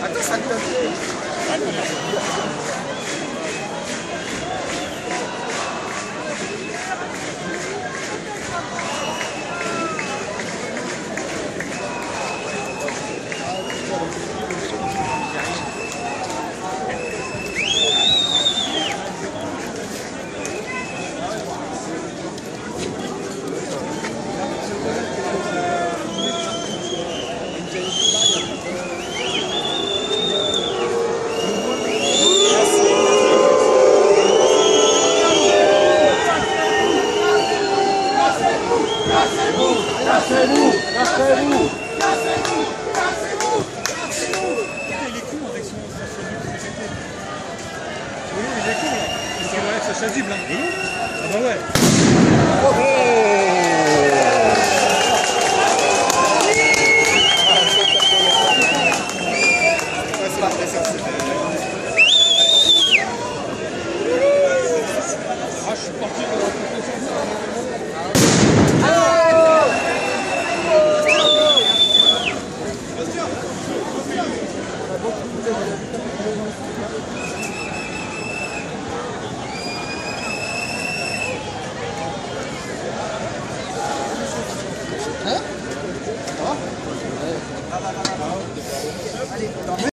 あと先だって。Cassez-vous Cassez-vous Cassez-vous Cassez-vous Cassez-vous Cassez-vous Il est con avec son chasuble. Oui, il est con là. Il se chasuble. Ah bah ouais 에? 어? 어?